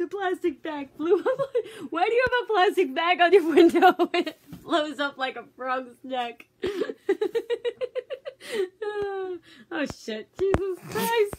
The plastic bag flew up. Why do you have a plastic bag on your window? It blows up like a frog's neck. oh shit, Jesus Christ.